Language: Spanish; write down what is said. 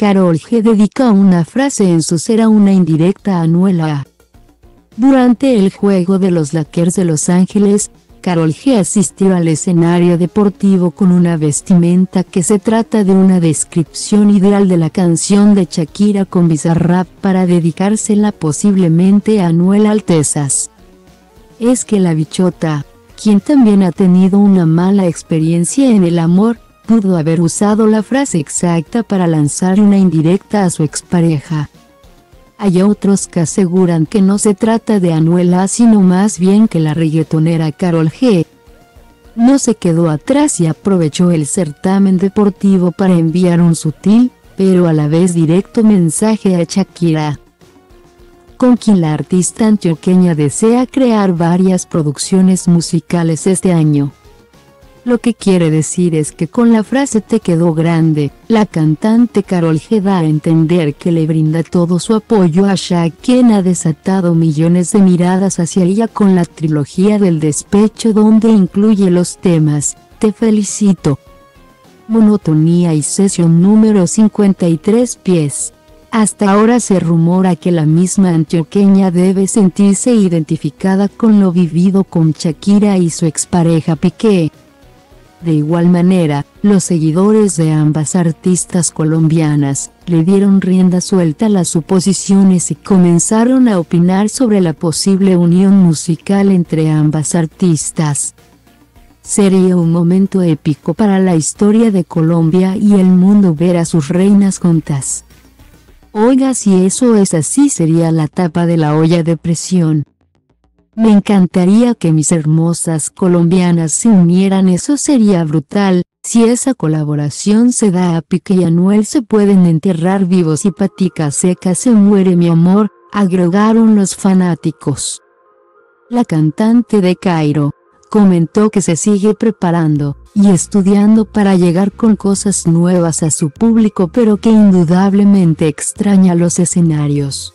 Carol G dedica una frase en su ser una indirecta a Anuel A. Durante el juego de los Lakers de Los Ángeles, Carol G asistió al escenario deportivo con una vestimenta que se trata de una descripción ideal de la canción de Shakira con Bizarrap para dedicársela posiblemente a Anuel Altezas. Es que la bichota, quien también ha tenido una mala experiencia en el amor, pudo haber usado la frase exacta para lanzar una indirecta a su expareja. Hay otros que aseguran que no se trata de Anuela sino más bien que la reggaetonera Carol G. No se quedó atrás y aprovechó el certamen deportivo para enviar un sutil, pero a la vez directo mensaje a Shakira con quien la artista antioqueña desea crear varias producciones musicales este año. Lo que quiere decir es que con la frase te quedó grande, la cantante Carol G da a entender que le brinda todo su apoyo a Shaq quien ha desatado millones de miradas hacia ella con la trilogía del despecho donde incluye los temas, Te felicito, Monotonía y Sesión número 53 pies. Hasta ahora se rumora que la misma antioqueña debe sentirse identificada con lo vivido con Shakira y su expareja Piqué. De igual manera, los seguidores de ambas artistas colombianas, le dieron rienda suelta a las suposiciones y comenzaron a opinar sobre la posible unión musical entre ambas artistas. Sería un momento épico para la historia de Colombia y el mundo ver a sus reinas juntas. Oiga si eso es así sería la tapa de la olla de presión. Me encantaría que mis hermosas colombianas se unieran, eso sería brutal. Si esa colaboración se da a Pique y Anuel se pueden enterrar vivos y Patica Seca se muere mi amor, agregaron los fanáticos. La cantante de Cairo, comentó que se sigue preparando y estudiando para llegar con cosas nuevas a su público pero que indudablemente extraña los escenarios.